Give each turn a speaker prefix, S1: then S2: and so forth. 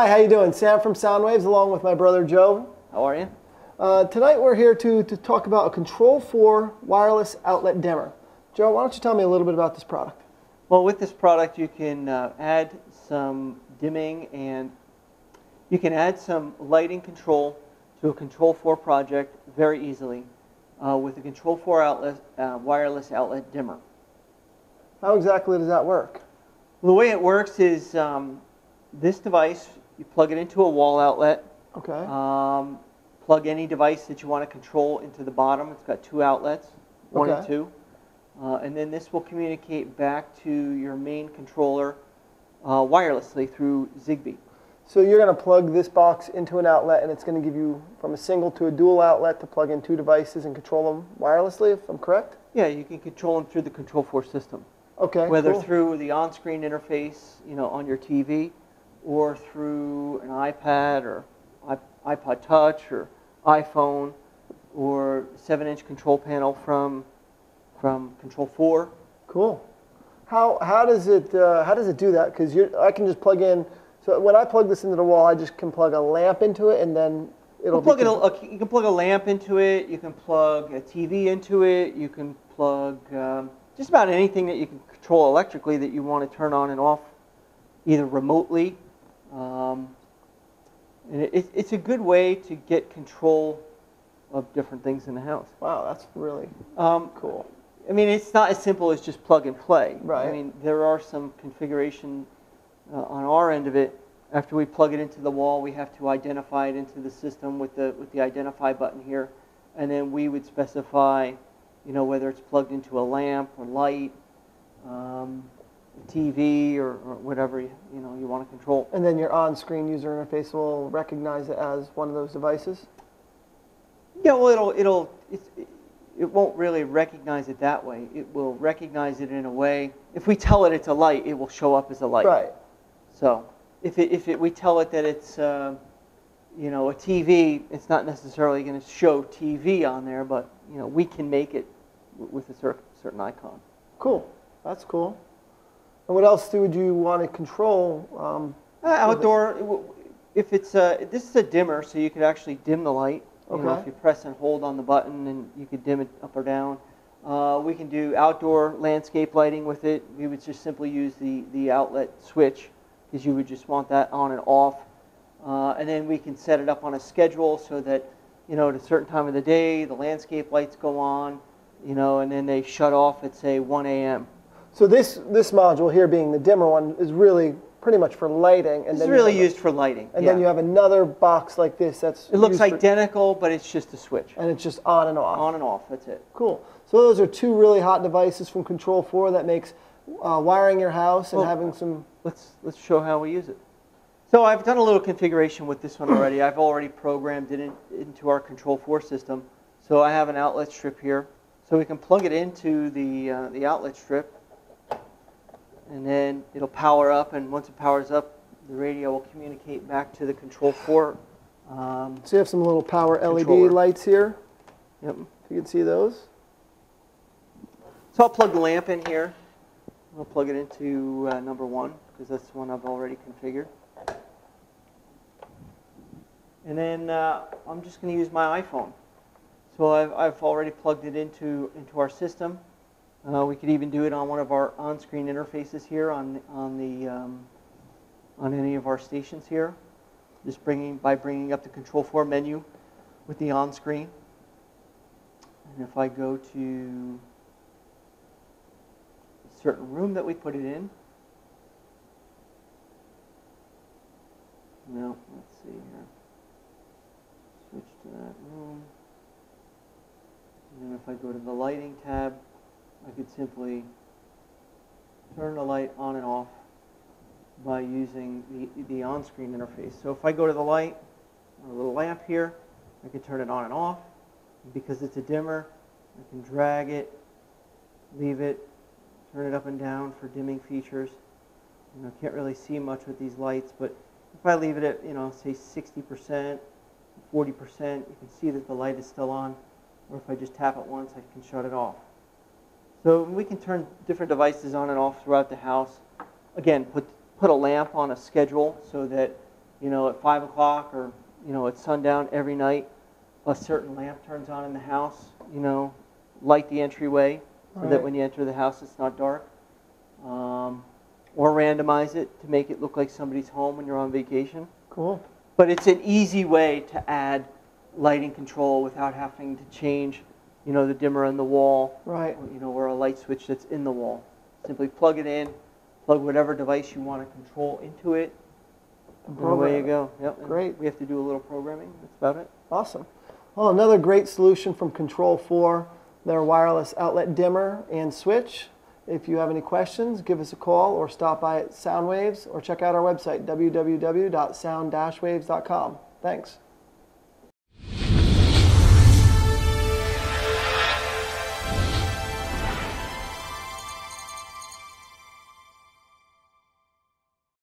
S1: Hi, how you doing? Sam from Soundwaves, along with my brother Joe.
S2: How are you?
S1: Uh, tonight we're here to, to talk about a Control 4 wireless outlet dimmer. Joe, why don't you tell me a little bit about this product?
S2: Well, with this product, you can uh, add some dimming and you can add some lighting control to a Control 4 project very easily uh, with a Control 4 outlet, uh, wireless outlet dimmer.
S1: How exactly does that work?
S2: The way it works is um, this device, you plug it into a wall outlet.
S1: Okay.
S2: Um, plug any device that you want to control into the bottom. It's got two outlets, one and two. Uh, and then this will communicate back to your main controller uh, wirelessly through Zigbee.
S1: So you're going to plug this box into an outlet, and it's going to give you from a single to a dual outlet to plug in two devices and control them wirelessly, if I'm correct?
S2: Yeah, you can control them through the Control 4 system,
S1: Okay.
S2: whether
S1: cool.
S2: through the on-screen interface, you know, on your TV, or through an iPad or iPod Touch or iPhone, or 7-inch control panel from from Control 4.
S1: Cool. How, how does it uh, how does it do that? Because I can just plug in. So when I plug this into the wall, I just can plug a lamp into it, and then it'll
S2: You can, plug a, you can plug a lamp into it. You can plug a TV into it. You can plug um, just about anything that you can control electrically that you want to turn on and off, either remotely. Um, and it, it- it's a good way to get control of different things in the house.
S1: Wow, that's really
S2: Um,
S1: cool.
S2: I mean, it's not as simple as just plug and play.
S1: Right.
S2: I mean, there are some configuration uh, on our end of it. After we plug it into the wall, we have to identify it into the system with the with the identify button here, and then we would specify, you know, whether it's plugged into a lamp or light, um, TV or, or whatever you, you know you want to control.
S1: And then your on-screen user interface will recognize it as one of those devices.
S2: Yeah, well, it'll it'll it's, it, it won't really recognize it that way. It will recognize it in a way. If we tell it it's a light, it will show up as a light.
S1: Right.
S2: So if it, if it, we tell it that it's uh, you know a TV, it's not necessarily going to show TV on there, but you know we can make it w- with a cer- certain icon.
S1: Cool. That's cool. And what else do would you want to control? Um,
S2: Uh, outdoor, if it's a, this is a dimmer, so you could actually dim the light. You know,
S1: Okay.
S2: if you press and hold on the button, and you could dim it up or down. Uh, we can do outdoor landscape lighting with it. We would just simply use the, the outlet switch because you would just want that on and off. Uh, and then we can set it up on a schedule so that, you know, at a certain time of the day, the landscape lights go on, you know, and then they shut off at, say, 1 a.m.
S1: so this this module here, being the dimmer one, is really pretty much for lighting. And
S2: This is
S1: then you
S2: really
S1: have a-
S2: used for lighting.
S1: And
S2: yeah.
S1: then you have another box like this that's
S2: It looks
S1: used
S2: identical, but it's just a switch.
S1: and it's just on and off.
S2: On and off, that's it.
S1: Cool. So those are two really hot devices from Control 4 that makes uh, wiring your house and
S2: Well-
S1: having some.
S2: Let's, let's show how we use it. So I've done a little configuration with this one already. I've already programmed it in, into our Control 4 system. So I have an outlet strip here. So we can plug it into the, uh, the outlet strip. And then it'll power up, and once it powers up, the radio will communicate back to the Control 4. Um,
S1: So you have some little power LED lights here.
S2: yep.
S1: If you can see those.
S2: So I'll plug the lamp in here. I'll plug it into uh, number one because that's the one I've already configured. And then uh, I'm just going to use my iPhone. So I've, I've already plugged it into, into our system. Uh, we could even do it on one of our on-screen interfaces here on, on, the, um, on any of our stations here. Just bringing, by bringing up the Control 4 menu with the on-screen. And if I go to a certain room that we put it in. No, let's see here. Switch to that room. And then if I go to the lighting tab, I could simply turn the light on and off by using the, the on-screen interface. So if I go to the light, a little lamp here, I can turn it on and off. Because it's a dimmer, I can drag it, leave it, turn it up and down for dimming features. You know, can't really see much with these lights, but if I leave it at, you know, say 60%, 40%, you can see that the light is still on. Or if I just tap it once, I can shut it off. So we can turn different devices on and off throughout the house. Again, put, put a lamp on a schedule so that, you know, at five o'clock or, you know, at sundown every night, a certain lamp turns on in the house, you know, light the entryway so that when you enter the house, it's not dark. Um, or randomize it to make it look like somebody's home when you're on vacation.
S1: Cool.
S2: But it's an easy way to add lighting control without having to change, you know, the dimmer in the wall,
S1: Right.
S2: you know, or a light switch that's in the wall. Simply plug it in, plug whatever device you want to control into it, and away you go. Yep. and
S1: Great.
S2: We have to do a little programming. That's about it.
S1: Awesome. Well, another great solution from Control 4, their wireless outlet dimmer and switch. If you have any questions, give us a call or stop by at Soundwaves or check out our website, www.sound-waves.com. Thanks.